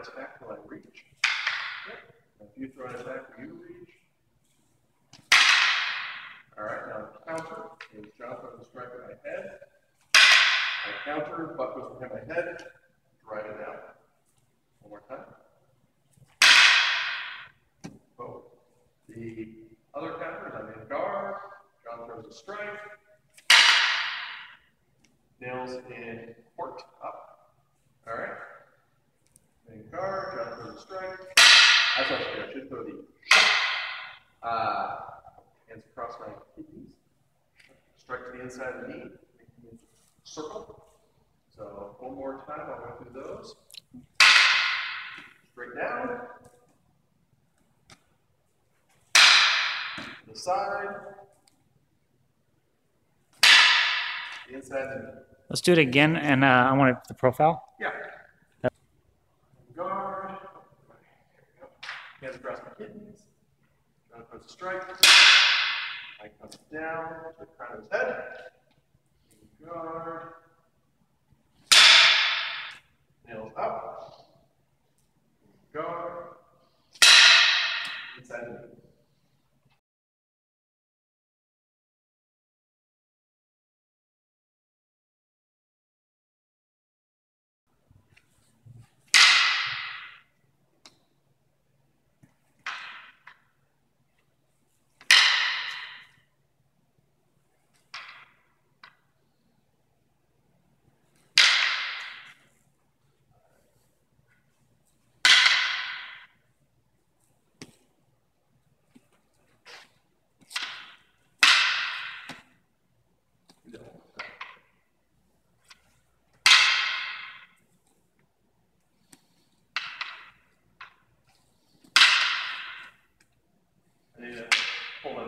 attack will I reach? Yep. If you throw attack, will you reach? All right, now the counter is John throws a strike at my head. I counter, buck goes behind my head, drive it down. One more time. Oh. The other counter is I'm in guard. John throws a strike. Nails in port up. All right. In guard, John throws a strike. That's what I should throw the shot. Uh, hands across my kidneys. Strike to the inside of the knee. Circle. So one more time, I'll go through those. Straight down. The side. The inside of the knee. Let's do it again, and uh, I want the profile. Yeah. Guard. Hands across my kidneys. John puts a strike. I come down to the crown of his head. Guard. Nails up. Guard. Inside the knee. I need to pull that on the wall.